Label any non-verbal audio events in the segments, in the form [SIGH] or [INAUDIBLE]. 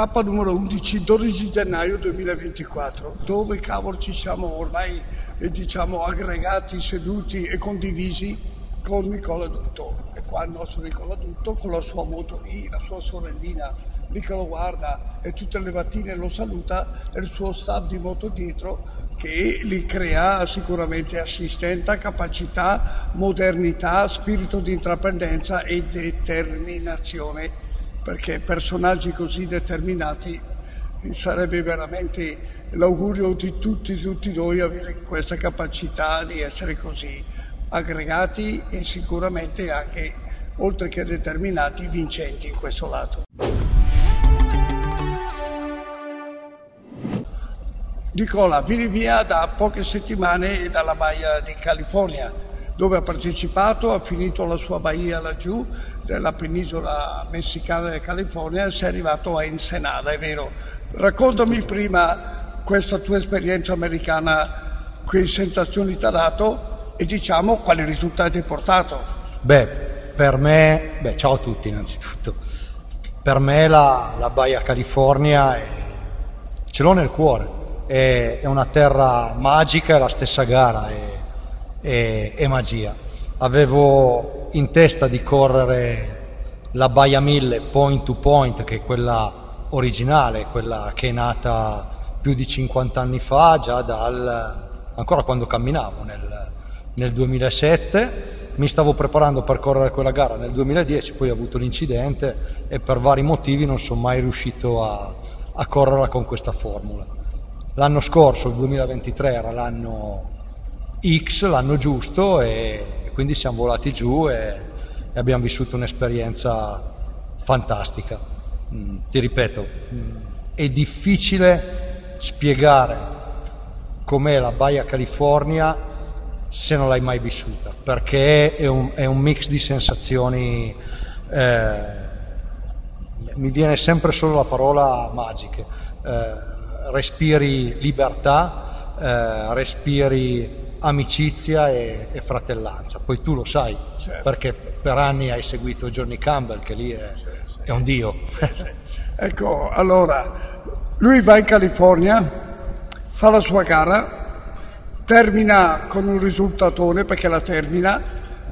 tappa numero 11, 12 gennaio 2024. Dove cavolo ci siamo ormai, diciamo, aggregati, seduti e condivisi con Nicola Dutto. E qua il nostro Nicola Dutto con la sua moto lì, la sua sorellina lì che lo guarda e tutte le mattine lo saluta e il suo staff di moto dietro che li crea sicuramente assistenza, capacità, modernità, spirito di intraprendenza e determinazione, perché personaggi così determinati sarebbe veramente l'augurio di tutti, tutti noi avere questa capacità di essere così aggregati e sicuramente anche, oltre che determinati, vincenti in questo lato. Nicola viene via da poche settimane dalla Baia di California, dove ha partecipato, ha finito la sua baia laggiù, della penisola messicana della California e si è arrivato a Ensenada, è vero. Raccontami prima questa tua esperienza americana, che sensazioni ti ha dato e diciamo quali risultati hai portato. Beh, per me, beh, ciao a tutti innanzitutto, per me la, la Baia California è, ce l'ho nel cuore è, è una terra magica, è la stessa gara, è, è, è magia. Avevo in testa di correre la Baia 1000 point to point, che è quella originale, quella che è nata più di 50 anni fa, già dal, ancora quando camminavo nel, nel 2007 mi stavo preparando per correre quella gara nel 2010, poi ho avuto l'incidente e per vari motivi non sono mai riuscito a, a correrla con questa formula. L'anno scorso, il 2023, era l'anno X, l'anno giusto e quindi siamo volati giù e, abbiamo vissuto un'esperienza fantastica. Mm, ti ripeto, mm, è difficile spiegare com'è la Baia California se non l'hai mai vissuta, perché è un, è un mix di sensazioni, eh, mi viene sempre solo la parola magiche. Eh, respiri libertà, eh, respiri amicizia e, e, fratellanza. Poi tu lo sai, certo. perché per anni hai seguito Johnny Campbell, che lì è, sì, sì. è un dio. Sì, ecco, allora, lui va in California, fa la sua gara, termina con un risultatone perché la termina,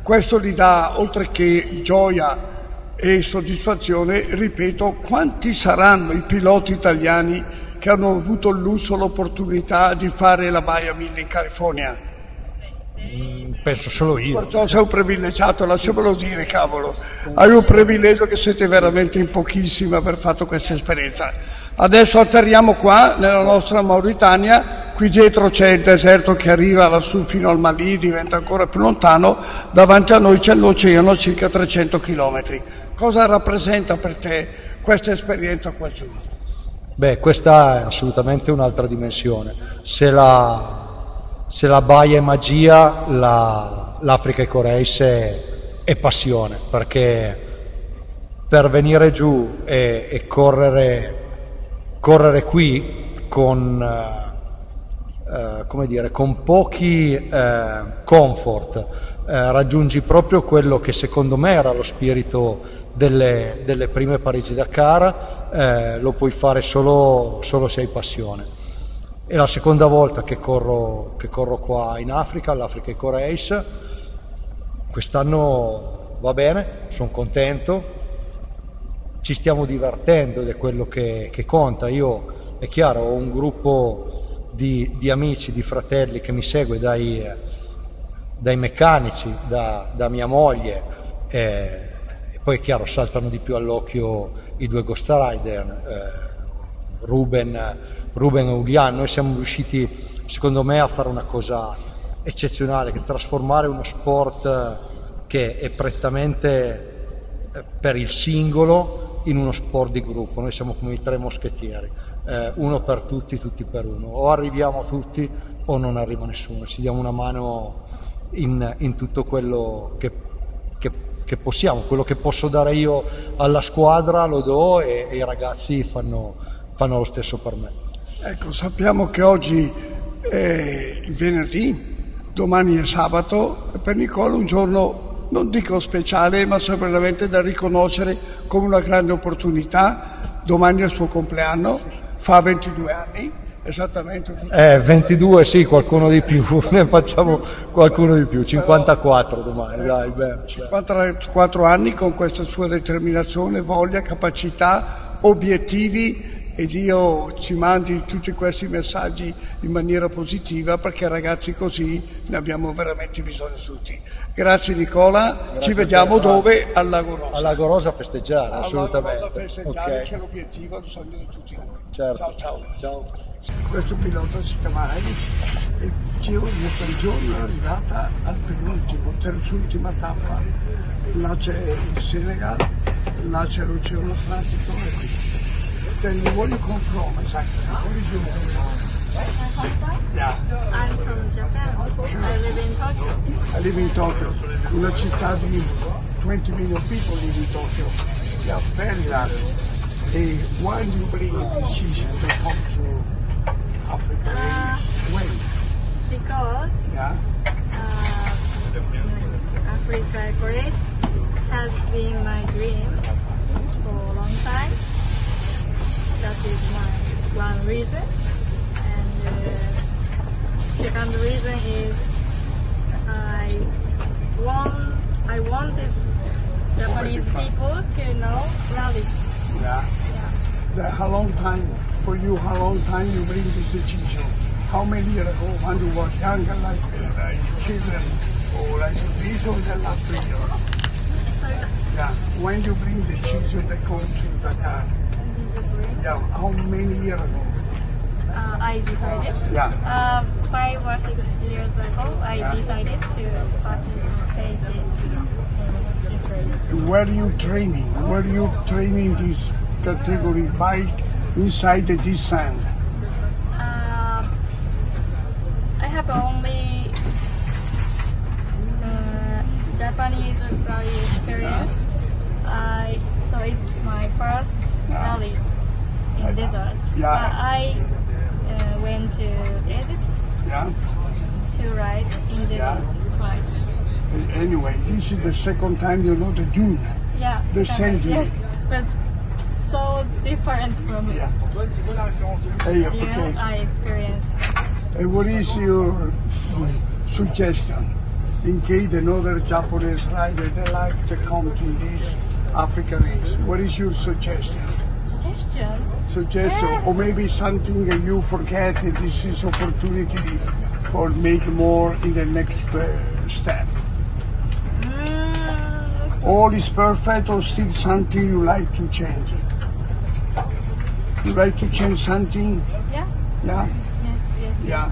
questo gli dà, oltre che gioia e soddisfazione, ripeto, quanti saranno i piloti italiani che hanno avuto il lusso, l'opportunità di fare la Baia 1000 in California? Penso solo io. Perciò sei un privilegiato, lasciamelo dire, cavolo. Hai un privilegio che siete veramente in pochissimi aver fatto questa esperienza. Adesso atterriamo qua, nella nostra Mauritania, qui dietro c'è il deserto che arriva lassù fino al Mali, diventa ancora più lontano, davanti a noi c'è l'oceano a circa 300 km. Cosa rappresenta per te questa esperienza qua giù? Beh, questa è assolutamente un'altra dimensione. Se la, se la baia è magia, la, l'Africa Eco Race è, passione, perché per venire giù e, e correre, correre, qui con, eh, come dire, con pochi eh, comfort, eh, raggiungi proprio quello che secondo me era lo spirito delle, delle prime Parigi-Dakar eh, lo puoi fare solo, solo, se hai passione. È la seconda volta che corro, che corro qua in Africa, all'Africa Eco Race. Quest'anno va bene, sono contento, ci stiamo divertendo ed è quello che, che conta. Io, è chiaro, ho un gruppo di, di, amici, di fratelli che mi segue dai, dai meccanici, da, da, mia moglie, eh, e poi è chiaro saltano di più all'occhio i due Ghost Rider, eh, Ruben, Ruben Ulian, noi siamo riusciti secondo me a fare una cosa eccezionale, che trasformare uno sport che è prettamente eh, per il singolo in uno sport di gruppo, noi siamo come i tre moschettieri, eh, uno per tutti, tutti per uno, o arriviamo tutti o non arriva nessuno, ci diamo una mano in, in tutto quello che, che che possiamo, quello che posso dare io alla squadra lo do e, e i ragazzi fanno, fanno, lo stesso per me. Ecco, sappiamo che oggi è venerdì, domani è sabato, e per Nicola un giorno non dico speciale, ma sicuramente da riconoscere come una grande opportunità domani è il suo compleanno, fa 22 anni, esattamente. Eh, 22 sì, qualcuno di più, [LAUGHS] ne facciamo qualcuno di più, 54 domani, dai, bene. 54 anni con questa sua determinazione, voglia, capacità, obiettivi e Dio ci mandi tutti questi messaggi in maniera positiva perché ragazzi così ne abbiamo veramente bisogno tutti. Grazie Nicola, Grazie ci vediamo dove? Al Lago Rosa. Al Lago Rosa a festeggiare, Al assolutamente. Lago Rosa a festeggiare okay. che è l'obiettivo, è il sogno di tutti noi. Certo. Ciao ciao. ciao. Questo pilota si chiama Eli e io per giorno è arrivata al penultimo, terzultima tappa. Là c'è il Senegal, là c'è l'Oceano Atlantico e qui. Then where you come from exactly? What is your Yeah. I'm from Japan. Sure. I live in Tokyo. I live in Tokyo. Una città di 20 million people live in Tokyo. Yeah, very large. And why do you bring a decision to come to Africa? Uh, when? Because Yeah. uh, Africa Grace has been my dream for a long time. That is my one reason. And uh, second reason is I want I wanted Japanese people to know rally. Yeah. Yeah. How long time for you? How long time you bring this decision? How many years ago when you were younger, like, uh, like children, or like this or the last three years? Yeah. When you bring the children that come to Dakar? Yeah. How many years ago? Uh, I decided. Yeah. Uh, five or six years ago, I Yeah. decided to participate in, this race. Where you training? Where you training this category bike inside the this sand? Um, I have only uh, Japanese rally experience. I so it's my first rally in desert. Yeah. I uh, went to Egypt Yeah. to ride in the desert twice. Anyway, this is the second time you know the dune. Yeah. The uh, sand dune. Yes, but so different from Yeah. Hey, know. I experienced. And what is your mm, suggestion in case another Japanese rider they like to come to this Africa race? What is your suggestion? Suggestion. Suggestion, or maybe something that you forget that this is opportunity for make more in the next uh, step. Mm, All is perfect, or still something you like to change? You like to change something? yeah. Yeah, Yes. Yes. yeah.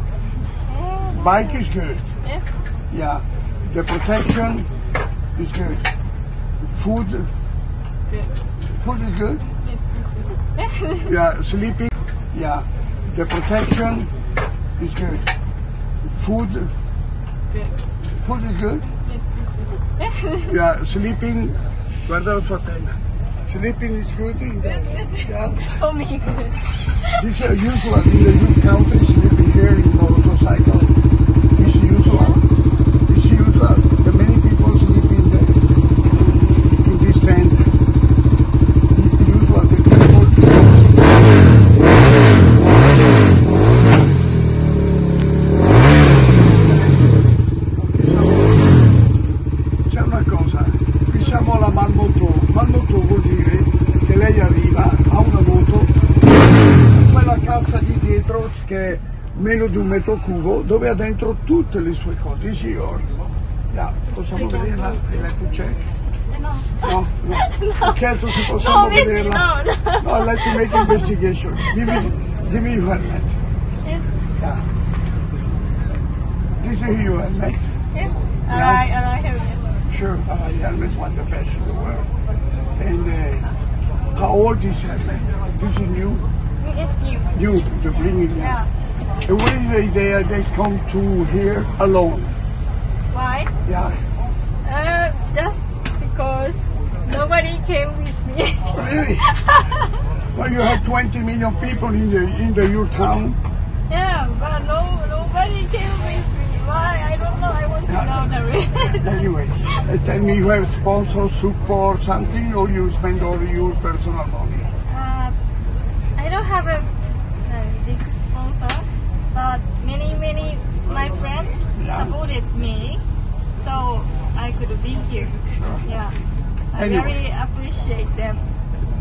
Yeah. Bike is good. Yes. Yeah, the protection is good. Food, Good. food is good. Yeah, sleeping. Yeah, the protection is good. Food, Good. food is good. Yes. Yes. Yes. Yeah, sleeping. Guarda la sua tenda. Sleeping is good. In the, yeah, For me, this is usual in the youth country. Sleeping here in motorcycle meno di un metro cubo, dove ha dentro tutte le sue cose. Sì, or- yeah, possiamo vederla? C'è? No. No? [LAUGHS] No. Chiesto se possiamo No, vederla. no, no. No, me make investigation. Give me, give me your helmet. Yes. Yeah. This is your helmet. Yes. Yeah. Alright. Alright. Here we go. Sure, uh, helmet one the best in the world. And uh, how old is helmet? This is new, It's new. new to bring it Yeah. And what is the idea they come to here alone? Why? Yeah, Uh, just because nobody came with me. really? [LAUGHS] well, you have 20 million people in the in the your town. yeah, but no, nobody came with me. Why? I don't know. I want to know the reason. [LAUGHS] Anyway, uh, tell me you have sponsor, support, something, or you spend all your personal money? uh, I don't have a big sponsor, but many many my friends supported me, so I could be here. Yeah, I Anyway. very appreciate them.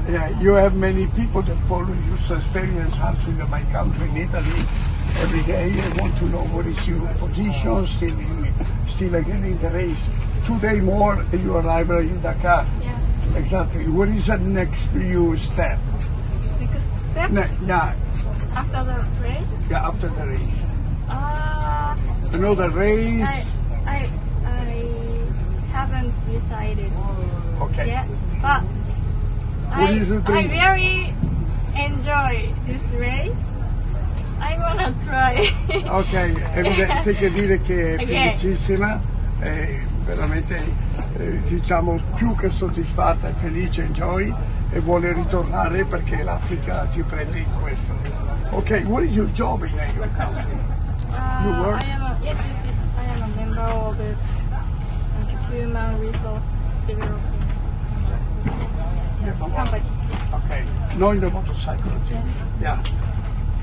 Yeah, you have many people that follow your experience also in my country, in Italy, every day. I want to know what is your position, still in, still again in the race. Two days more, and you arrive in Dakar. Yeah. Exactly. What is the next you step? Next step Ne- yeah, after the race. yeah, after the race. Uh, Another race. I I I haven't decided Okay. yet, but What I I very enjoy this race. I wanna try. [LAUGHS] Ok, evidente che dire che è felicissima, è veramente eh, diciamo più che soddisfatta e felice, enjoy e vuole ritornare perché l'Africa ti prende in questo. Ok, what is your job in your country? You work? I am a, yes, yes, yes. I am a member of the Human Resource Development Company. Ok, non in the motorcycle. Yeah.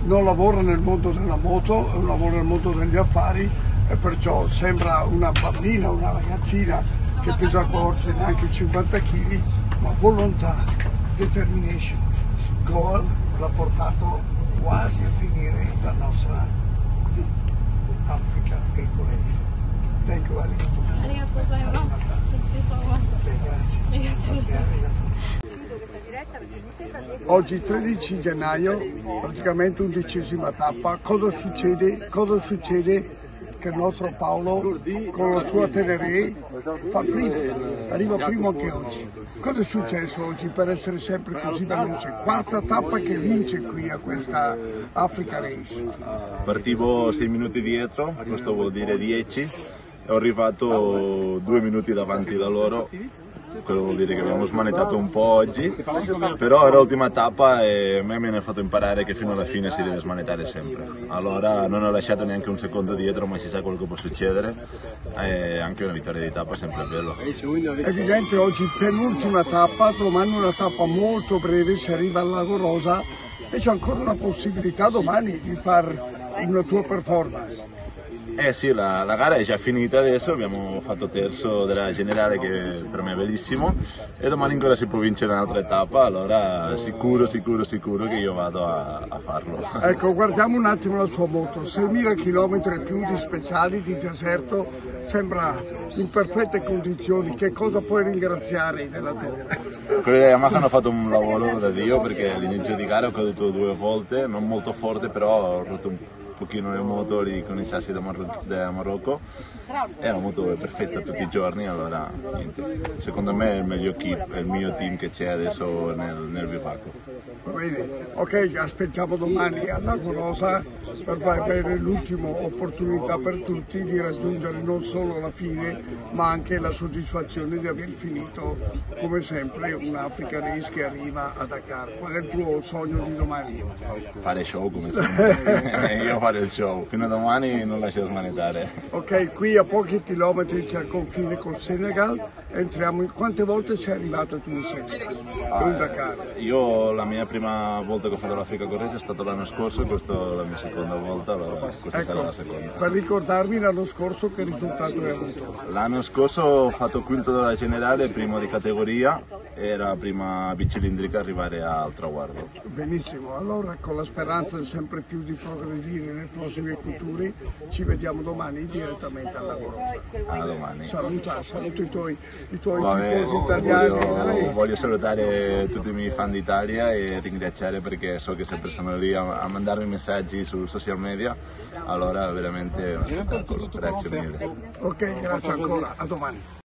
Non lavora nel mondo della moto, lavora nel mondo degli affari e perciò sembra una bambina, una ragazzina che pesa forse neanche 50 kg, ma volontà, determination, goal l'ha portato quasi a finire la nostra Africa Ecoreis. Thank you Ali. Arigato Oggi 13 gennaio, praticamente undicesima tappa, cosa succede, cosa succede che il nostro Paolo con la sua Teneré fa primo, arriva primo anche oggi. Cosa è successo oggi per essere sempre così veloce? Quarta tappa che vince qui a questa Africa Race. Partivo 6 minuti dietro, questo vuol dire 10, e ho arrivato 2 minuti davanti da loro, quello vuol dire che abbiamo smanettato un po' oggi, però era l'ultima tappa e a me mi hanno fatto imparare che fino alla fine si deve smanettare sempre. Allora non ho lasciato neanche un secondo dietro, ma si sa quello che può succedere e anche una vittoria di tappa è sempre bello. Evidente oggi penultima tappa, domani una tappa molto breve, si arriva al Lago Rosa e c'è ancora una possibilità domani di fare una tua performance. Eh sì, la, la gara è già finita adesso, abbiamo fatto terzo della generale che per me è bellissimo e domani ancora si può vincere un'altra tappa, allora sicuro, sicuro, sicuro che io vado a, a farlo. [LAUGHS] Ecco, guardiamo un attimo la sua moto, 6.000 km e più di speciali di deserto, sembra in perfette condizioni, che cosa puoi ringraziare della Quelli della Yamaha hanno fatto un lavoro da Dio perché all'inizio di gara ho caduto due volte, non molto forte però ho rotto un pochino le motori con i sassi da, Mar- da Marocco è una moto perfetta tutti i giorni allora niente. secondo me è il meglio kit, è il mio team che c'è adesso nel, nel bivacco Va bene, ok, aspettiamo domani a Lago Rosa per avere l'ultima opportunità per tutti di raggiungere non solo la fine ma anche la soddisfazione di aver finito come sempre un'Africa Race che arriva a Dakar. Qual è il tuo sogno di domani? fare show come sempre [LAUGHS] io fare il show. Fino a domani non lascio smanettare. Ok, qui a pochi chilometri c'è il confine col Senegal, entriamo in... Quante volte sei arrivato tu in Senegal? O in Dakar? io la mia prima volta che ho fatto l'Africa Corretta è stato l'anno scorso questa è la mia seconda volta allora questa sarà Ecco, la seconda per ricordarmi l'anno scorso che risultato hai avuto. L'anno scorso ho fatto quinto della generale, primo di categoria, era la prima bicilindrica arrivare al traguardo. Benissimo, allora con la speranza sempre più di progredire nei prossimi futuri, ci vediamo domani direttamente alla Rosa. A domani. Saluta, saluto i tuoi, i tuoi Vabbè, tifosi italiani. voglio, voglio salutare tutti i miei fan d'Italia e ringraziare perché so che sempre sono lì a, a mandarmi messaggi su social media, allora veramente è uno spettacolo, grazie mille. Ok, grazie ancora, a domani.